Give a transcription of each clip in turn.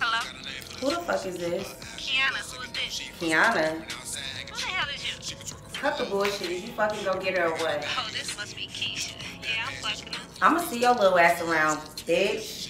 Hello? Who the fuck is this? Kiana, who is this? Kiana. Who the hell is you? Cut the bullshit. Is you fucking gonna get her or what? Oh, this must be Keisha. Yeah, I'm fucking her. I'ma see your little ass around, bitch.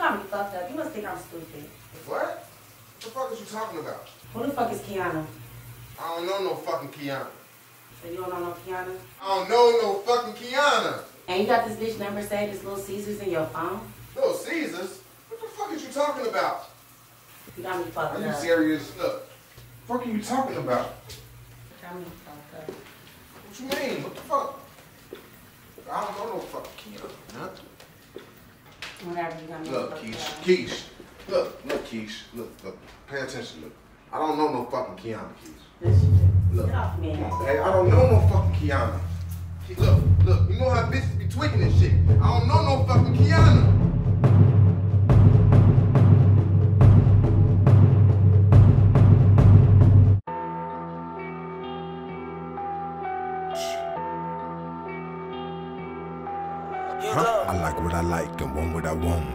Got me fucked up. You must think I'm stupid. What? What the fuck is you talking about? Who the fuck is Kiana? I don't know no fucking Kiana. So you don't know no Kiana? I don't know no fucking Kiana. And you got this bitch number saved as Little Caesars in your phone? Little Caesars? What the fuck is you talking about? You got me fucked Are you up. serious? Look. What are you talking about? Got me fucked up. What you mean? What the fuck? I don't know no fucking Kiana. Huh? Whatever, you got me Look, fucked Keish. Keish. Look, look, Keish. Look, look. Pay attention. Look. I don't know no fucking Kiana, Keish. This. Look. Get off me. Hey, I don't know no fucking Kiana. Look, look, you know how bitches be tweaking and shit. I don't know no fucking Kiana. Huh? I like what I like and want what I want.